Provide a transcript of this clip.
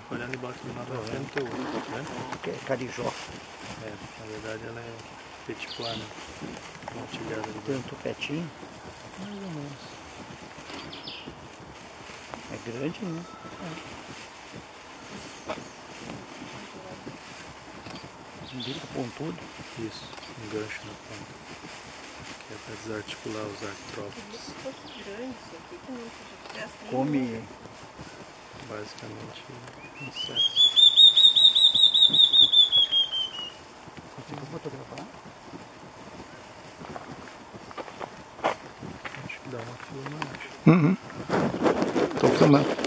fica olhando e bota de novo na frente do outro, tá vendo? Que é carijó. É, na verdade ela é petit pois, né? Montilhada de Tem um tupetinho. Mais ou menos. É grande, né? Um bico pontudo. Isso, um gancho na ponta. Que é para desarticular os artrópodes. Fosse grande isso aqui, que não. Come Basicamente insetos. Conseguiu fotografar? Acho que dá uma filmagem. Uhum. Tô filmando.